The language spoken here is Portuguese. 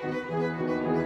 Música